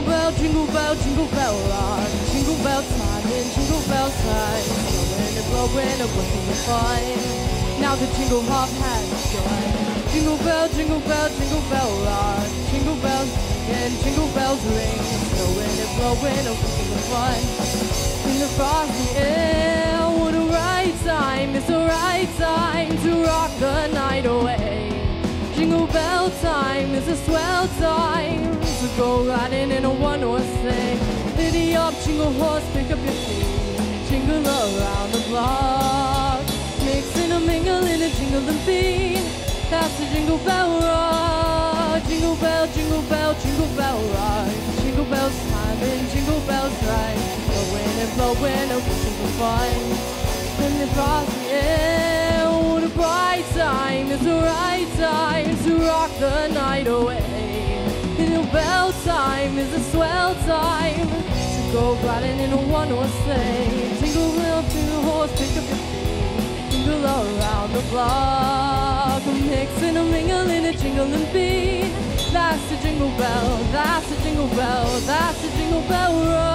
Jingle bell, jingle bell, jingle bell rock. Jingle bell time and jingle bell time. Blowing and blowing wishing you fun. Now the jingle hop has begun. Jingle bell, jingle bell, jingle bell rock. Jingle bells and jingle bells ring. Blowing and blowing wishing you fun. In the frosty air, what a right time! It's the right time to rock the night away. Jingle bell time is a swell time go riding in a one-horse sleigh. Giddy up, jingle horse, pick up your feet, jingle around the block, mixing a mingle in a jingling beat. That's the jingle bell rock. Jingle bell, jingle bell, jingle bell rock. Jingle bells time and jingle bells right. Blowing and blowing and wishing for fun. In the frosty air, what a bright time! It's the right time to rock the night away. Jingle is a swell time to go riding in a one-horse sleigh. Jingle bell, jingle horse, pick up your feet, jingle around the block, mixing a mingle in a jingling beat. That's the jingle bell, that's the jingle bell, that's the jingle bell rock.